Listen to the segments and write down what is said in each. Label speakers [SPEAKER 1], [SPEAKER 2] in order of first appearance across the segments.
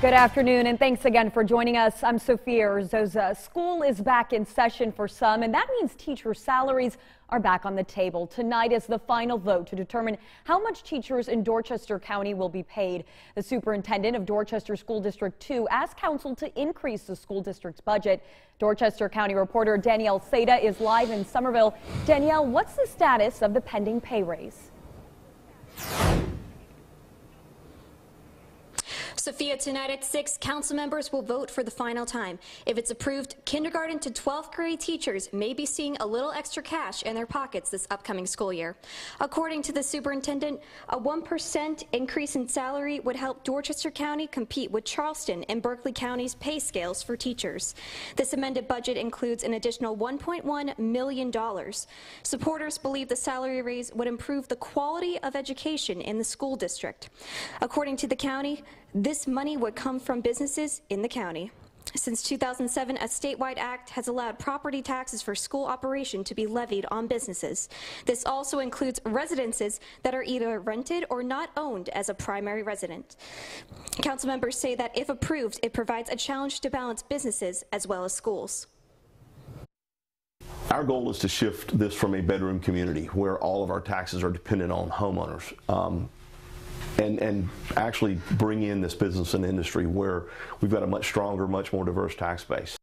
[SPEAKER 1] Good afternoon, and thanks again for joining us. I'm Sophia Arzosa. School is back in session for some, and that means teacher salaries are back on the table. Tonight is the final vote to determine how much teachers in Dorchester County will be paid. The superintendent of Dorchester School District 2 asked council to increase the school district's budget. Dorchester County reporter Danielle Seda is live in Summerville. Danielle, what's the status of the pending pay raise?
[SPEAKER 2] Sophia, tonight at 6, council members will vote for the final time. If it's approved, kindergarten to 12th grade teachers may be seeing a little extra cash in their pockets this upcoming school year. According to the superintendent, a 1% increase in salary would help Dorchester County compete with Charleston and Berkeley County's pay scales for teachers. This amended budget includes an additional $1.1 million. Supporters believe the salary raise would improve the quality of education in the school district. According to the county, this money would come from businesses in the county. Since 2007, a statewide act has allowed property taxes for school operation to be levied on businesses. This also includes residences that are either rented or not owned as a primary resident. Council members say that if approved, it provides a challenge to balance businesses as well as schools.
[SPEAKER 3] Our goal is to shift this from a bedroom community where all of our taxes are dependent on homeowners um, and, and actually bring in this business and industry where we've got a much stronger, much more diverse tax base.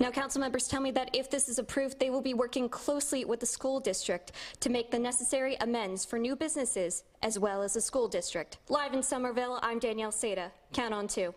[SPEAKER 2] Now, council members tell me that if this is approved, they will be working closely with the school district to make the necessary amends for new businesses as well as the school district. Live in Summerville, I'm Danielle Seda. Count on two.